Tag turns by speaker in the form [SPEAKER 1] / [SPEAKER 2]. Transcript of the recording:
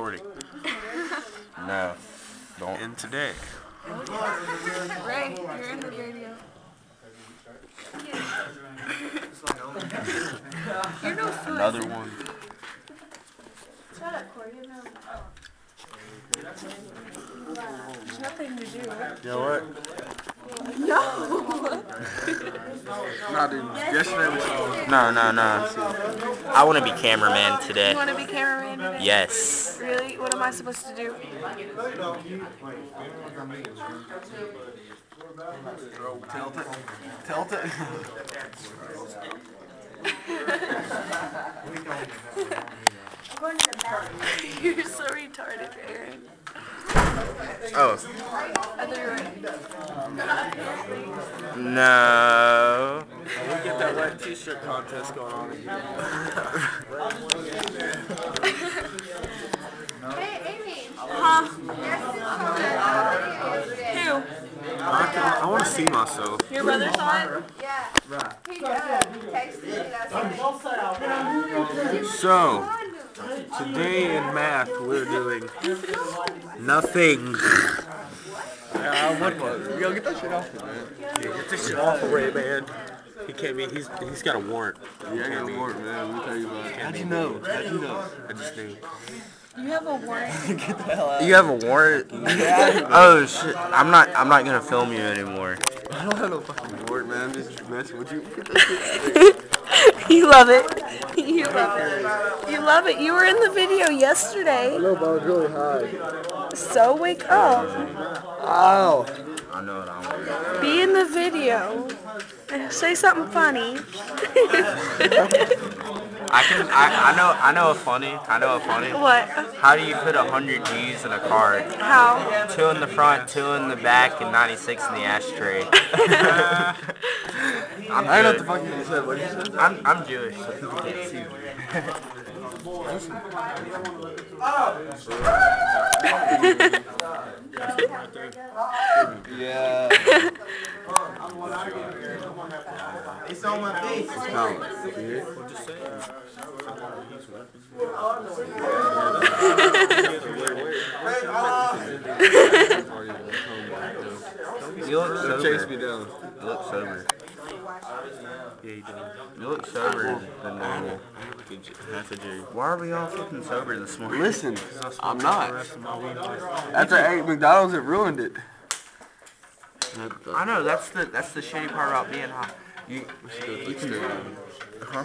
[SPEAKER 1] recording.
[SPEAKER 2] No. Don't.
[SPEAKER 1] And today,
[SPEAKER 3] Ray, you're in the video. you're no fun.
[SPEAKER 2] Another one.
[SPEAKER 3] Shut up, Corey. You know. There's nothing to do.
[SPEAKER 1] you know what?
[SPEAKER 3] No.
[SPEAKER 1] Nah, dude. Yesterday.
[SPEAKER 2] No, no, no. I want to be cameraman today.
[SPEAKER 3] you
[SPEAKER 2] today.
[SPEAKER 3] want to be cameraman today?
[SPEAKER 2] Yes.
[SPEAKER 3] Really? What am I supposed to do?
[SPEAKER 1] Tilt it. Tilt it.
[SPEAKER 3] You're so retarded, Aaron.
[SPEAKER 2] Oh.
[SPEAKER 3] I thought you were right.
[SPEAKER 2] No.
[SPEAKER 1] We get that wet t-shirt contest going on again.
[SPEAKER 3] Huh? Who?
[SPEAKER 1] I, want to see myself.
[SPEAKER 3] Your brother saw it?
[SPEAKER 4] He uh, texted me that.
[SPEAKER 1] So, today in math we're doing nothing. Yeah, what was? Yo, get that shit off me, man. Yeah, get this shit off of Ray, man. He can't be. He's he's got a warrant. Yeah, I got a warrant, man. Let me tell you about it. How'd you know? How'd you know? I just knew.
[SPEAKER 3] You have a warrant.
[SPEAKER 2] You have a warrant? Oh shit! I'm not. I'm not gonna film you anymore.
[SPEAKER 1] I don't have no fucking warrant, man. I'm just messing with you. Get that shit out of here.
[SPEAKER 3] you love it. You love it. You love it. You were in the video yesterday.
[SPEAKER 1] No, but I was really high.
[SPEAKER 3] So wake up.
[SPEAKER 1] Ow.
[SPEAKER 2] I know what I'm. Wearing.
[SPEAKER 3] Be in the video. Say something funny.
[SPEAKER 2] I can. I, I know. I know a funny. I know a funny.
[SPEAKER 3] what?
[SPEAKER 2] How do you put a hundred G's in a card?
[SPEAKER 3] How?
[SPEAKER 2] Two in the front, two in the back, and 96 in the ashtray. I'm
[SPEAKER 1] I know what
[SPEAKER 2] good.
[SPEAKER 1] the fuck you said. What did you say?
[SPEAKER 2] I'm, I'm Jewish, so people can't see me.
[SPEAKER 1] Yeah.
[SPEAKER 4] It's on my face.
[SPEAKER 2] You look
[SPEAKER 1] Don't chase me down.
[SPEAKER 2] You look sober.
[SPEAKER 1] Yeah, you did.
[SPEAKER 2] You look sober than normal.
[SPEAKER 1] Half a J.
[SPEAKER 2] Why are we all fucking sober this morning?
[SPEAKER 1] Listen, I'm not. After I ate McDonald's, it ruined it.
[SPEAKER 2] I know that's the that's the shitty part about being high. You, you can, huh?